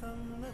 ئاسمانی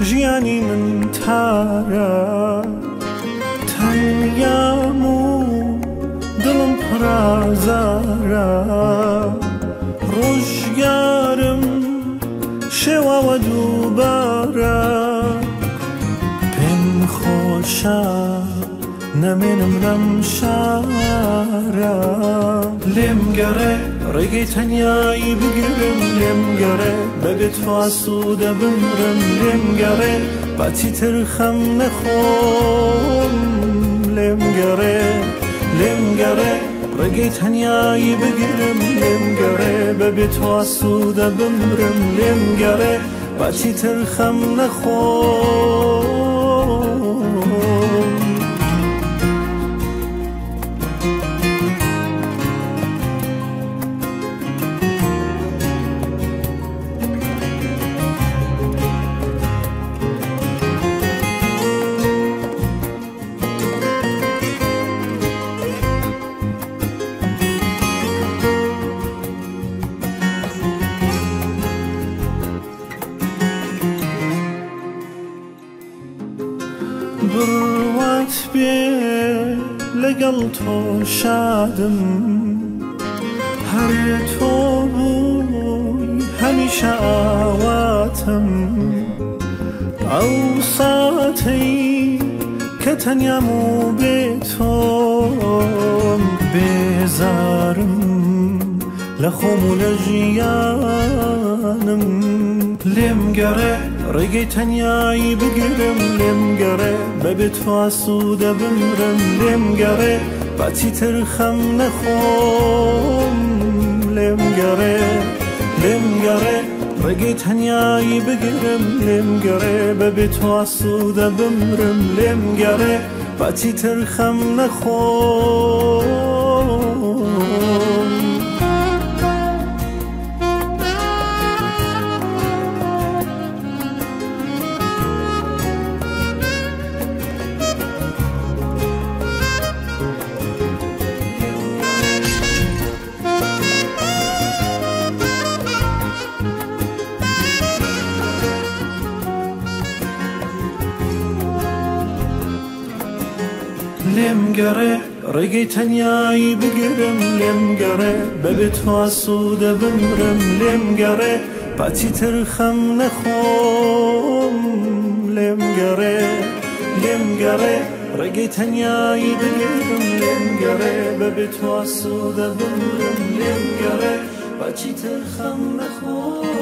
ژیانی من تارە تەنیام و دڵم پرازارە ڕۆژگارم شێواوە دووبارە پێم خۆشە نەمێنم لەم شارە لێم گەڕێ ڕێگەی تەنیایی بگرم لێم گەڕێ بەبێت فاسوودە بمرم لێم گەڕێ باچی تر خەم نەخۆم لێم گەڕێ لێم گەڕێ ڕێگەی تەنیایی بگرم لێم گەڕێ بەبێت فاسوودە بمرم لێم گەڕێ باچی تر خەم بڕوات بێ لەگەڵ تۆ شادم. هەر تۆ بووی هەمیشە ئاواتم ئەو ساتەی کە تەنیام و بێ تۆم بێزارم لێم گەڕێ ڕێگەی تەنیایی بگرم لێم گەڕێ بەبێت فاسوودە بمرم لێم گەڕێ باچی تر خەم نەخۆم لێم گەڕێ لێم گەڕێ ڕێگەی تەنیایی بگرم لێم گەڕێ بەبێت فاسوودە بمرم لێم گەڕێ باچی تر خەم لێم گەڕێ ڕێگەی تەنیایی بگرم لێم گەڕێ بەبێت فاسوودە بمرم لێم گەڕێ باچی تر خەم نەخۆم لێم گەڕێ لێم گەڕێ ڕێگەی تەنیایی بگرم لێم گەڕێ بەبێت فاسوودە بمرم لێم گەڕێ باچی تر خەم نەخۆم